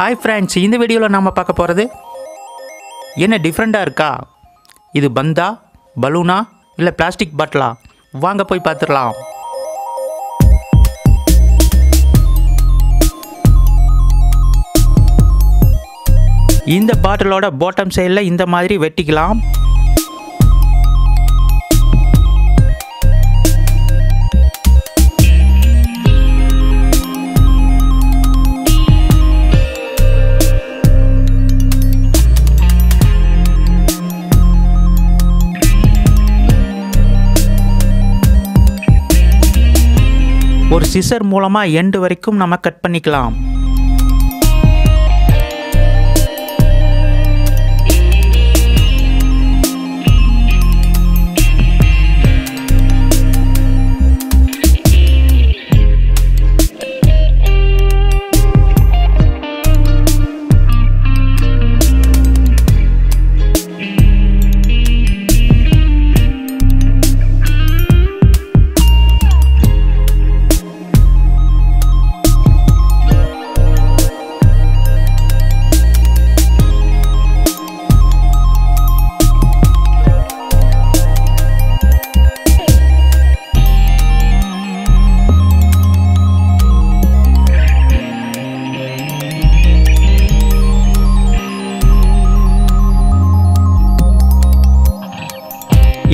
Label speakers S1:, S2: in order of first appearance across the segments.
S1: Hi friends இந்த வீடியோவில் நாம் பார்க்க போகிறது என்ன டிஃப்ரெண்ட்டாக இருக்கா? இது பந்தா பலூனா இல்லை பிளாஸ்டிக் பாட்டிலா வாங்க போய் பார்த்துடலாம். இந்த பாட்டிலோட பாட்டம் சைடில் இந்த மாதிரி வெட்டிக்கலாம். ஒரு சிசர் மூலமாக எண்டு வரைக்கும் நம்ம கட் பண்ணிக்கலாம்.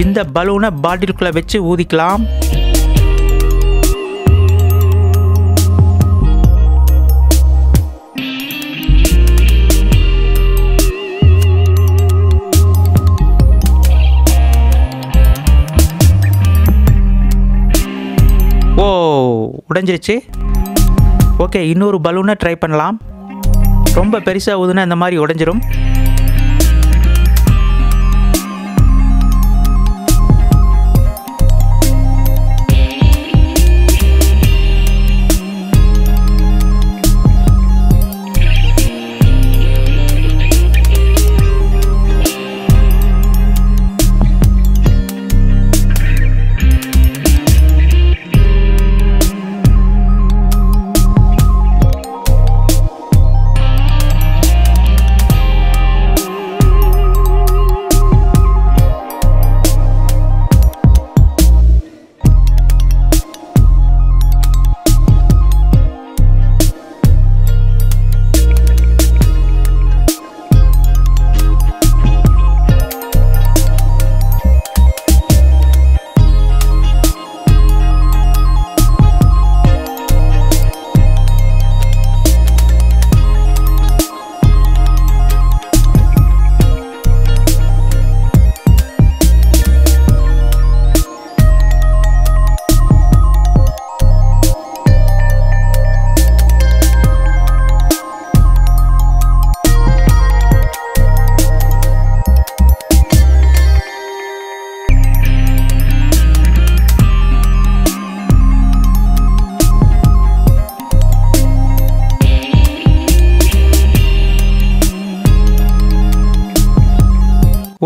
S1: இந்த பலூனை பாட்டிலுக்குள்ளே வச்சு ஊதிக்கலாம். ஓ உடைஞ்சிருச்சு. ஓகே இன்னொரு பலூனை ட்ரை பண்ணலாம். ரொம்ப பெருசாக ஊதுனா இந்த மாதிரி உடைஞ்சிரும்.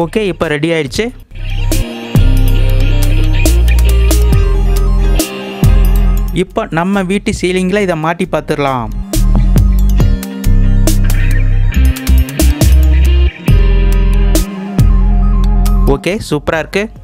S1: ஓகே இப்போ ரெடி ஆயிடுச்சு. இப்போ நம்ம வீட்டு சீலிங்கில் இதை மாட்டி பார்த்துடலாம். ஓகே சூப்பராக இருக்குது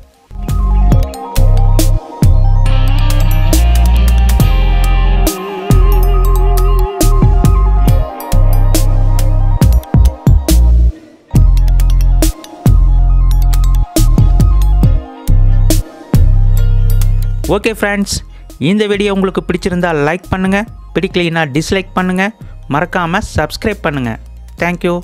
S1: ஓகே ஃப்ரெண்ட்ஸ் இந்த வீடியோ உங்களுக்கு பிடிச்சிருந்தா லைக் பண்ணுங்கள் பிடிக்கலைன்னா டிஸ்லைக் பண்ணுங்கள் மறக்காமல் சப்ஸ்கிரைப் பண்ணுங்கள் தேங்க்யூ